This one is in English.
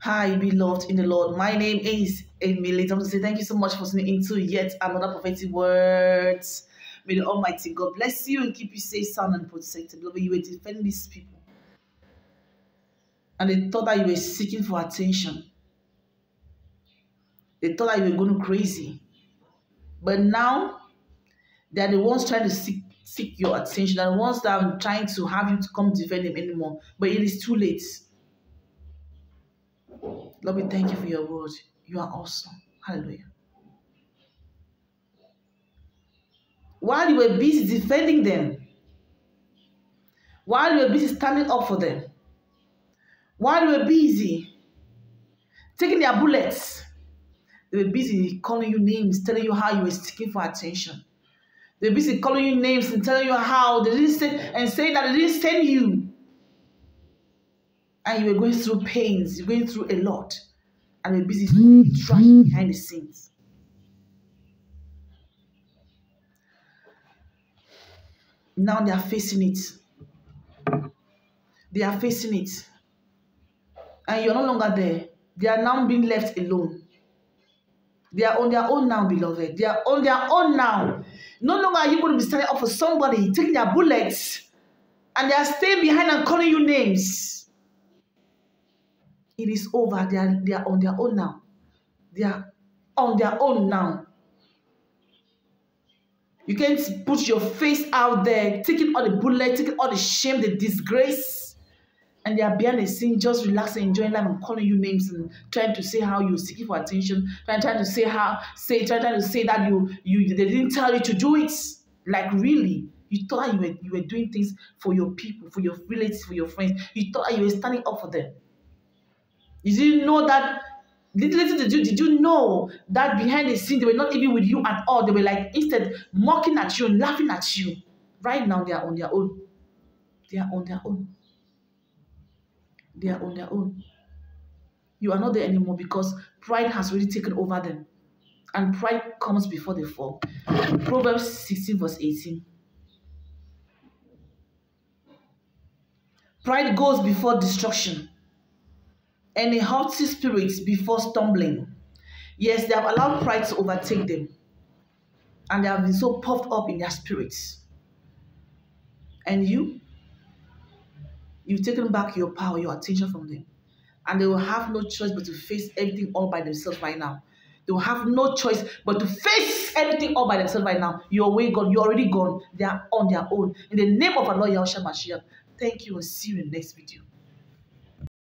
Hi, beloved in the Lord. My name is Emily. I want to say thank you so much for tuning into yet another prophetic words. May the Almighty God bless you and keep you safe, sound, and protected. Beloved, you were defending these people. And they thought that you were seeking for attention. They thought that you were going crazy. But now, they are the ones trying to seek, seek your attention. They're the ones that are trying to have you to come defend them anymore. But it is too late. Lord, we thank you for your word. You are awesome. Hallelujah. While you were busy defending them, while you were busy standing up for them, while you were busy taking their bullets, they were busy calling you names, telling you how you were seeking for attention. They were busy calling you names and telling you how they didn't and saying that they didn't send you and you were going through pains, you're going through a lot, and you're busy trying behind the scenes. Now they are facing it. They are facing it. And you're no longer there. They are now being left alone. They are on their own now, beloved. They are on their own now. No longer are you going to be standing up for somebody, taking their bullets, and they are staying behind and calling you names. It is over. They are, they are on their own now. They are on their own now. You can't put your face out there, taking all the bullet, taking all the shame, the disgrace. And they are behind the scene, just relaxing, enjoying life, and calling you names and trying to say how you're seeking for attention, trying, trying to say how, say, trying, trying to say that you, you, they didn't tell you to do it. Like really, you thought you were, you were doing things for your people, for your relatives, for your friends. You thought you were standing up for them. Did you know that? Little, did you, did you know that behind the scene they were not even with you at all? They were like instead mocking at you laughing at you. Right now they are on their own. They are on their own. They are on their own. You are not there anymore because pride has really taken over them. And pride comes before the fall. Proverbs 16, verse 18. Pride goes before destruction and a haughty spirit before stumbling. Yes, they have allowed pride to overtake them. And they have been so puffed up in their spirits. And you, you've taken back your power, your attention from them. And they will have no choice but to face everything all by themselves right now. They will have no choice but to face everything all by themselves right now. You're way gone. You're already gone. They are on their own. In the name of our Lord Yahushua Mashiach, thank you and see you in the next video.